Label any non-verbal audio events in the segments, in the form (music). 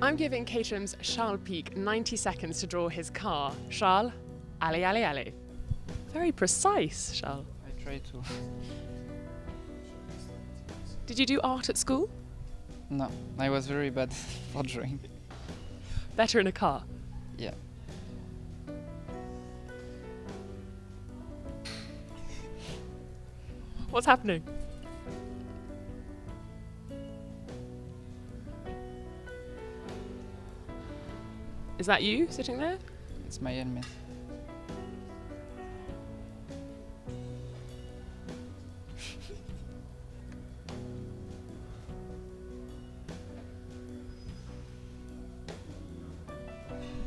I'm giving Caterham's Charles Pic 90 seconds to draw his car. Charles, allez, allez, allez. Very precise, Charles. I try to. Did you do art at school? No, I was very bad (laughs) for drawing. Better in a car. Yeah. What's happening? Is that you sitting there? It's my helmet.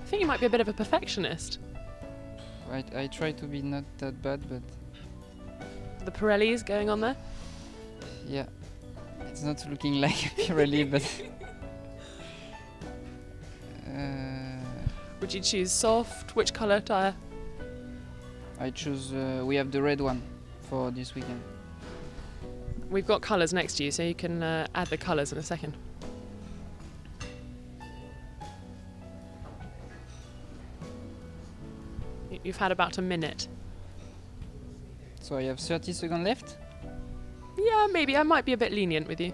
I think you might be a bit of a perfectionist. I, I try to be not that bad, but The Pirellis going on there. yeah, it's not looking like a Pirelli, but. (laughs) Uh, Would you choose soft? Which colour tyre? I choose. Uh, we have the red one for this weekend. We've got colours next to you, so you can uh, add the colours in a second. You've had about a minute. So I have 30 seconds left. Yeah, maybe I might be a bit lenient with you.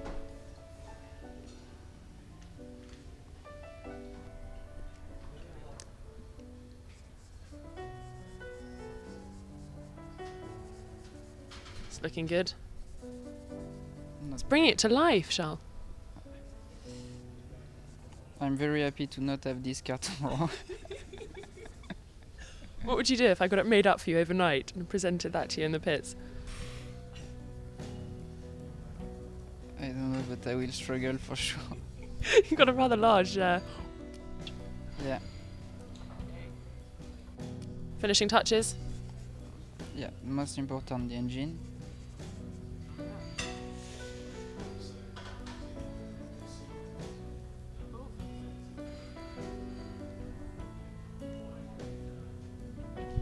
It's looking good. Let's bring it to life, Charles. I'm very happy to not have this car tomorrow. (laughs) What would you do if I got it made up for you overnight and presented that to you in the pits? I don't know, but I will struggle for sure. (laughs) (laughs) You've got a rather large uh, yeah, finishing touches. yeah. Most important, the engine.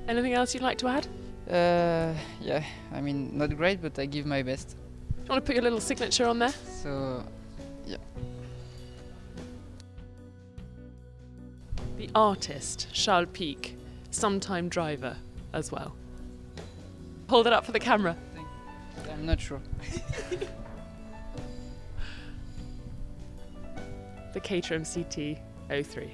Anything else you'd like to add? Uh, yeah. I mean, not great, but I give my best. Do you want to put your little signature on there? So yeah. The artist, Charles Pic, sometime driver as well. Hold it up for the camera. I'm not sure. (laughs) The Caterham CT 03.